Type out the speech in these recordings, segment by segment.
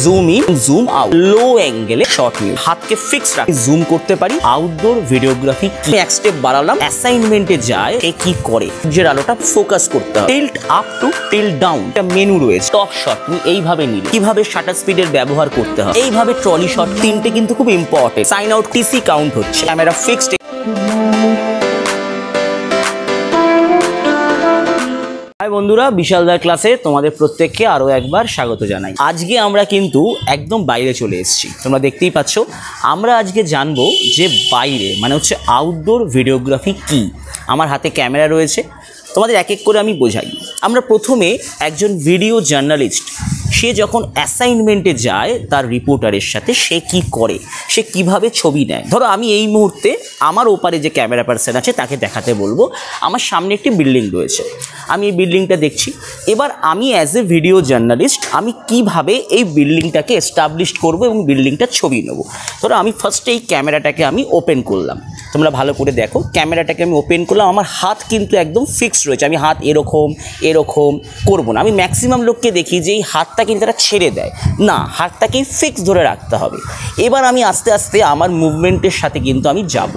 Zoom in zoom out low অ্যাঙ্গেলে shot নিউ হাতকে ফিক্স রাখি। জুম করতে পারি। আউটডোর ভিডিওগ্রাফি কি? এক স্টেপ বাড়ালাম। অ্যাসাইনমেন্টে যায়। এ কি করে? সূর্যের আলোটা ফোকাস করতে হবে tilt up to tilt down একটা মেনু রয়েছে। টপ শট তুমি এইভাবে নিলে। কীভাবে শাটার স্পিডের ব্যবহার করতে হবে এইভাবে ট্রলি শট তিনটে কিন্তু খুব important sign out TC count হচ্ছে। ক্যামেরা ফিক্সড বন্ধুরা বিশালদার ক্লাসে তোমাদের প্রত্যেককে আরও একবার স্বাগত জানাই। আজকে আমরা কিন্তু একদম বাইরে চলে এসেছি। তোমরা দেখতেই পাচ্ছ, আমরা আজকে জানব যে বাইরে মানে হচ্ছে আউটডোর ভিডিওগ্রাফি কি? আমার হাতে ক্যামেরা রয়েছে। তোমাদের এক এক করে আমি বোঝাই। আমরা প্রথমে একজন ভিডিও জার্নালিস্ট সে যখন অ্যাসাইনমেন্টে যায়, তার রিপোর্টারের সাথে সে কি করে? সে কীভাবে ছবি নেয়? ধরো আমি এই মুহূর্তে আমার ওপারে যে ক্যামেরা পার্সন আছে, তাকে দেখাতে বলব, আমার সামনে একটি বিল্ডিং রয়েছে। আমি এই বিল্ডিংটা দেখছি। এবার আমি অ্যাজ এ ভিডিও জার্নালিস্ট আমি কীভাবে এই বিল্ডিংটাকে এস্টাবলিশ করব এবং বিল্ডিংটার ছবি নেব? ধরো আমি ফার্স্টে এই ক্যামেরাটাকে আমি ওপেন করলাম। তোমরা ভালো করে দেখো। ক্যামেরাটাকে আমি ওপেন করলাম। আমার হাত কিন্তু একদম ফিক্সড রয়েছে। আমি হাত এরকম এরকম করব না। আমি ম্যাক্সিমাম লোককে দেখি যে এই হাতটা কিন্তু তারা ছেড়ে দেয়। না হাতটাকেই ফিক্স ধরে রাখতে হবে। এবার আমি আস্তে আস্তে আমার মুভমেন্টের সাথে কিন্তু আমি যাব।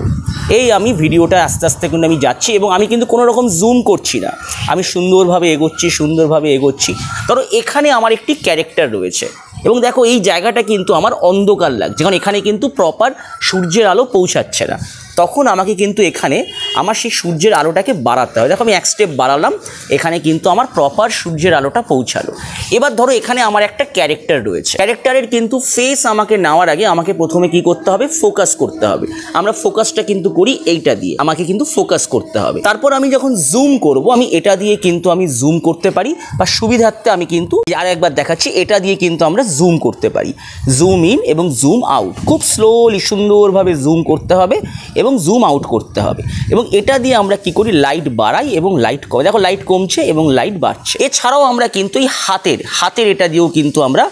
এই আমি ভিডিওটা আস্তে আস্তে কিন্তু আমি যাচ্ছি এবং আমি কিন্তু কোনো রকম জুম করছি না। আমি সুন্দরভাবে এগোচ্ছি সুন্দরভাবে এগোচ্ছি। ধরো এখানে আমার একটি ক্যারেক্টার রয়েছে। এবং দেখো এই জায়গাটা কিন্তু আমার অন্ধকার লাগছে। কারণ এখানে কিন্তু প্রপার সূর্যের আলো পৌঁছাচ্ছে না। তখন আমাকে কিন্তু এখানে আমার সেই সূর্যের আলোটাকে বাড়াতে হবে। দেখো আমি এক স্টেপ বাড়ালাম, এখানে কিন্তু আমার প্রপার সূর্যের আলোটা পৌঁছালো। এবার ধরো এখানে আমার একটা ক্যারেক্টার রয়েছে। ক্যারেক্টারের কিন্তু ফেস আমাকে নেওয়ার আগে আমাকে প্রথমে কি করতে হবে? ফোকাস করতে হবে। আমরা ফোকাসটা কিন্তু করি এইটা দিয়ে। আমাকে কিন্তু ফোকাস করতে হবে। তারপর আমি যখন জুম করব, আমি এটা দিয়ে কিন্তু আমি জুম করতে পারি বা সুবিধার্থে আমি কিন্তু আর একবার দেখাচ্ছি, এটা দিয়ে কিন্তু আমরা জুম করতে পারি। জুম ইন এবং জুম আউট খুব স্লোলি সুন্দরভাবে জুম করতে হবে এবং জুম আউট করতে হবে। এবং এটা দিয়ে আমরা কি করি? লাইট বাড়াই এবং লাইট কমে। দেখো লাইট কমছে এবং লাইট বাড়ছে। এছাড়াও আমরা কিন্তু এই হাতের হাতের এটা দিয়েও কিন্তু আমরা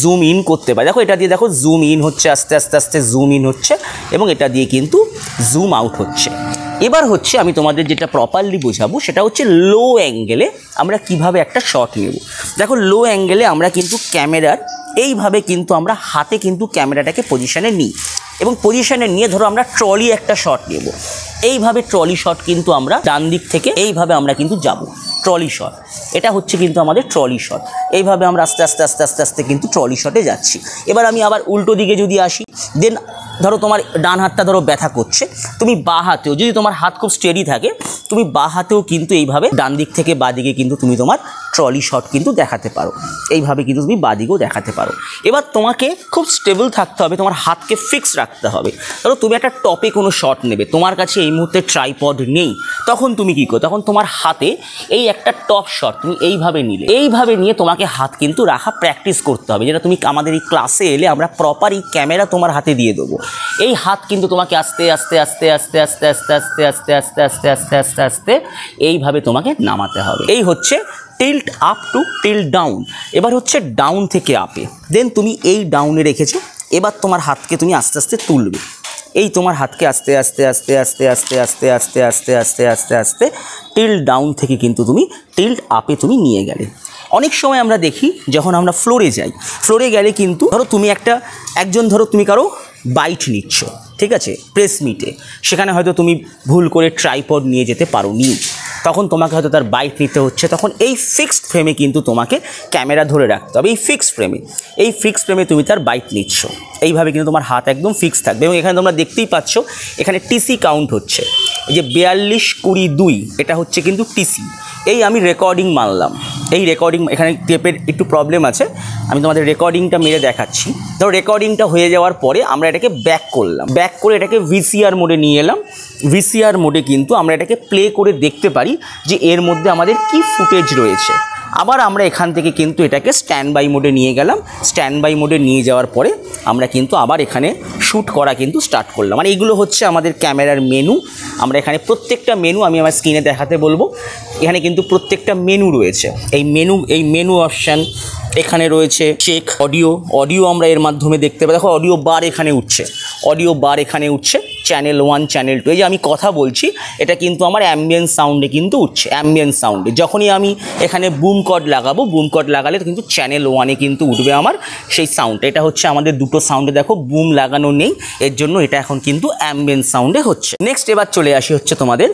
জুম ইন করতে পারি। দেখো এটা দিয়ে দেখো জুম ইন হচ্ছে, আস্তে আস্তে আস্তে জুম ইন হচ্ছে এবং এটা দিয়ে কিন্তু জুম আউট হচ্ছে। এবার হচ্ছে আমি তোমাদের যেটা প্রপারলি বোঝাবো সেটা হচ্ছে লো অ্যাঙ্গেলে আমরা কীভাবে একটা শট নেব। দেখো লো অ্যাঙ্গেলে আমরা কিন্তু ক্যামেরার এইভাবে কিন্তু আমরা হাতে কিন্তু ক্যামেরাটাকে পজিশানে নিই। এবং পজিশনে নিয়ে ধরো আমরা ট্রলি একটা শট নেব। এইভাবে ট্রলি শট কিন্তু আমরা ডান দিক থেকে এইভাবে আমরা কিন্তু যাব। ট্রলি শট এটা হচ্ছে কিন্তু আমাদের ট্রলি শট এইভাবে আমরা আস্তে আস্তে আস্তে আস্তে আস্তে কিন্তু ট্রলি শটে যাচ্ছি। এবার আমি আবার উল্টো দিকে যদি আসি দেন ধরো তোমার ডান হাতটা ধরো ব্যথা করছে, তুমি বা হাতেও, যদি তোমার হাত খুব স্টেডি থাকে, তুমি বা হাতেও কিন্তু এইভাবে ডান দিক থেকে বা দিকে কিন্তু তুমি তোমার ট্রলি শট কিন্তু দেখাতে পারো এইভাবে কিন্তু তুমি বা দিকেও দেখাতে পারো এবার তোমাকে খুব স্টেবল থাকতে হবে তোমার হাতকে ফিক্স রাখতে হবে ধরো তুমি একটা টপে কোনো শট নেবে তোমার কাছে এই মুহূর্তে ট্রাইপড নেই তখন তুমি কী করো তখন তোমার হাতে এই একটা টপ শট তুমি এইভাবে নিলে এইভাবে নিয়ে তোমাকে হাত কিন্তু রাখা প্র্যাকটিস করতে হবে যেটা তুমি আমাদের এই ক্লাসে এলে আমরা প্রপার এই ক্যামেরা তোমার হাতে দিয়ে দেবো এই হাত কিন্তু তোমাকে আস্তে আস্তে আস্তে আস্তে আস্তে আস্তে আস্তে আস্তে আস্তে আস্তে আস্তে আস্তে আস্তে এইভাবে তোমাকে নামাতে হবে এই হচ্ছে tilt up to tilt down এবার হচ্ছে ডাউন থেকে আপে দেন তুমি এই ডাউনে রেখেছো এবার তোমার হাতকে তুমি আস্তে আস্তে তুলবে এই তোমার হাতকে আস্তে আস্তে আস্তে আস্তে আস্তে আস্তে আস্তে আস্তে আস্তে আস্তে আস্তে টিল্ট ডাউন থেকে কিন্তু তুমি টিল্ট আপে তুমি নিয়ে গেলে অনেক সময় আমরা দেখি যখন আমরা ফ্লোরে যাই ফ্লোরে গেলে কিন্তু ধরো তুমি একটা একজন ধরো তুমি কারও বাইট নিচ্ছ ঠিক আছে প্রেস মিটে সেখানে হয়তো তুমি ভুল করে ট্রাইপড নিয়ে যেতে পারো নি তখন তোমাকে হয়তো তার বাইক নিতে হচ্ছে। তখন এই ফিক্সড ফ্রেমে কিন্তু তোমাকে ক্যামেরা ধরে রাখতে হবে। এই ফিক্সড ফ্রেমে এই ফিক্সড ফ্রেমে তুমি তার বাইক নিচ্ছ। এইভাবে কিন্তু তোমার হাত একদম ফিক্স থাকবে এবং এখানে তোমরা দেখতেই পাচ্ছ, এখানে টিসি কাউন্ট হচ্ছে। এই যে বিয়াল্লিশ কুড়ি দুই, এটা হচ্ছে কিন্তু টিসি এই আমি রেকর্ডিং মানলাম। এই রেকর্ডিং এখানে টেপের একটু প্রবলেম আছে। আমি তোমাদের রেকর্ডিংটা মেরে দেখাচ্ছি। ধরো রেকর্ডিংটা হয়ে যাওয়ার পরে আমরা এটাকে ব্যাক করলাম। ব্যাক করে এটাকে ভিসিআর মোডে নিয়ে এলাম। ভিসিআর মোডে কিন্তু আমরা এটাকে প্লে করে দেখতে পারি যে এর মধ্যে আমাদের কি ফুটেজ রয়েছে। আবার আমরা এখান থেকে কিন্তু এটাকে স্ট্যান্ড বাই মোডে নিয়ে গেলাম। স্ট্যান্ড বাই মোডে নিয়ে যাওয়ার পরে আমরা কিন্তু আবার এখানে শ্যুট করা কিন্তু স্টার্ট করলাম। মানে এগুলো হচ্ছে আমাদের ক্যামেরার মেনু আমরা এখানে প্রত্যেকটা মেনু আমি আমার স্ক্রিনে দেখাতে বলব। এখানে কিন্তু প্রত্যেকটা মেনু রয়েছে। এই মেনু এই মেনু অপশান এখানে রয়েছে চেক অডিও অডিও আমরা এর মাধ্যমে দেখতে পাই। দেখো অডিও বার এখানে উঠছে। অডিও বার এখানে উঠছে। চ্যানেল ওয়ান চ্যানেল টু এই যে আমি কথা বলছি, এটা কিন্তু আমার অ্যাম্বিয়েন্স সাউন্ডে কিন্তু উঠছে অ্যাম্বিয়েন্স সাউন্ডে যখনই আমি এখানে বুম কট লাগাবো বুম কট লাগালে কিন্তু চ্যানেল ওয়ানে কিন্তু উঠবে আমার সেই সাউন্ড এটা হচ্ছে আমাদের দুটো সাউন্ডে দেখো বুম লাগানো নেই, এর জন্য এটা এখন কিন্তু অ্যাম্বিয়েন্স সাউন্ডে হচ্ছে। নেক্সট এবার চলে আসি হচ্ছে তোমাদের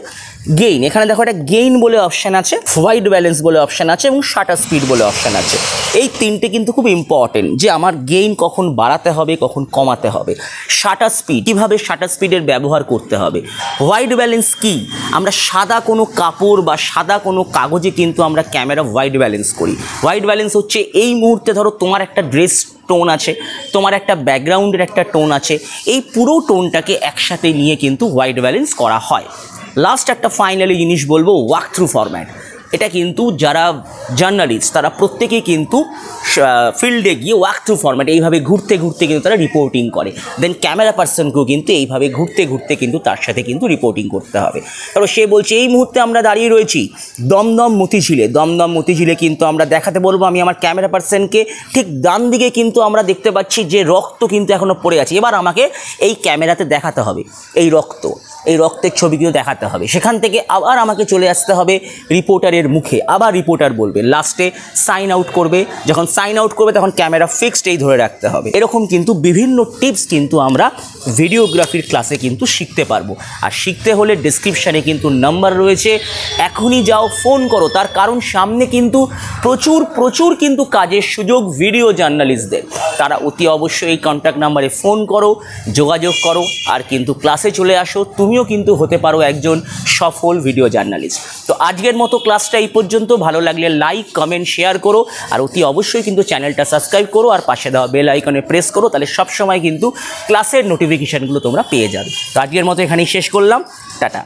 গেইন এখানে দেখো একটা গেইন বলে অপশান আছে হোয়াইট ব্যালেন্স বলে অপশান আছে এবং শাটার স্পিড বলে অপশান আছে। এই তিনটে কিন্তু খুব ইম্পর্টেন্ট যে আমার গেইন কখন বাড়াতে হবে, কখন কমাতে হবে। শাটার স্পিড কীভাবে শাটার স্পিডের ব্যবহার করতে হবে। হোয়াইট ব্যালেন্স কি? আমরা সাদা কোনো কাপড় বা সাদা কোনো কাগজে কিন্তু আমরা ক্যামেরা হোয়াইট ব্যালেন্স করি। হোয়াইট ব্যালেন্স হচ্ছে এই মুহূর্তে ধরো তোমার একটা ড্রেস টোন আছে, তোমার একটা ব্যাকগ্রাউন্ডের একটা টোন আছে, এই পুরো টোনটাকে একসাথে নিয়ে কিন্তু হোয়াইট ব্যালেন্স করা হয়। লাস্ট একটা ফাইনালি জিনিস বলব ওয়াক থ্রু ফরম্যাট এটা কিন্তু যারা জার্নালিস্ট তারা প্রত্যেকেই কিন্তু ফিল্ডে গিয়ে ওয়াক থ্রু ফরম্যাট এইভাবে ঘুরতে ঘুরতে কিন্তু তারা রিপোর্টিং করে। দেন ক্যামেরা পার্সনকেও কিন্তু এইভাবে ঘুরতে ঘুরতে কিন্তু তার সাথে কিন্তু রিপোর্টিং করতে হবে। কারণ সে বলছে, এই মুহূর্তে আমরা দাঁড়িয়ে রয়েছি দমদম মতিঝিলে। দমদম মতিঝিলে কিন্তু আমরা দেখাতে বলব, আমি আমার ক্যামেরা পার্সনকে ঠিক ডান দিকে কিন্তু আমরা দেখতে পাচ্ছি যে রক্ত কিন্তু এখনও পড়ে আছে। এবার আমাকে এই ক্যামেরাতে দেখাতে হবে, এই রক্ত। এই রক্তের ছবি কিন্তু দেখাতে হবে। সেখান থেকে আবার আমাকে চলে আসতে হবে রিপোর্টারের মুখে। আবার রিপোর্টার বলবে লাস্টে সাইন আউট করবে। যখন সাইন আউট করবে, তখন ক্যামেরা ফিক্সড এই ধরে রাখতে হবে। এরকম কিন্তু বিভিন্ন টিপস কিন্তু আমরা ভিডিওগ্রাফির ক্লাসে কিন্তু শিখতে পারব। আর শিখতে হলে ডিসক্রিপশানে কিন্তু নাম্বার রয়েছে। এখনই যাও ফোন করো। তার কারণ সামনে কিন্তু প্রচুর প্রচুর কিন্তু কাজের সুযোগ ভিডিও জার্নালিস্টদের তারা অতি অবশ্যই এই কন্ট্যাক্ট নাম্বারে ফোন করো, যোগাযোগ করো, আর কিন্তু ক্লাসে চলে আসো। তুমিও কিন্তু হতে পারো একজন সফল ভিডিও জার্নালিস্ট তো আজকের মতো ক্লাসটা এই পর্যন্ত। ভালো লাগলে লাইক কমেন্ট শেয়ার করো। আর অতি অবশ্যই কিন্তু চ্যানেলটা সাবস্ক্রাইব করো আর পাশে দেওয়া বেল আইকনে প্রেস করো, তাহলে সবসময় কিন্তু ক্লাসের নোটিফিকেশানগুলো তোমরা পেয়ে যাবে। তো আজকের মতো এখানেই শেষ করলাম। টাটা।